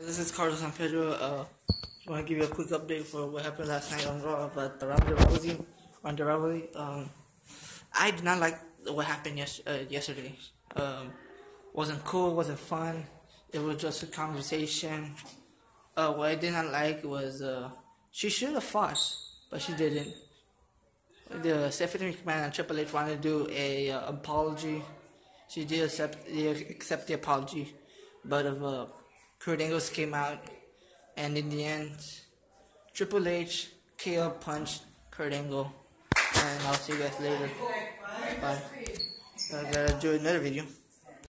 This is Carlos San Pedro. Uh, I want to give you a quick update for what happened last night on Raw about the Ronda Rousey. Ronda Rousey. Um, I did not like what happened yes, uh, yesterday. Um, wasn't cool. Wasn't fun. It was just a conversation. Uh, what I did not like was uh, she should have fought, but she didn't. The Stephanie McMahon and Triple H wanted to do a uh, apology. She did accept accept the apology, but of uh, Kurt Angle's came out, and in the end, Triple H KO punched Kurt Angle, and I'll see you guys later. Bye. I gotta do another video.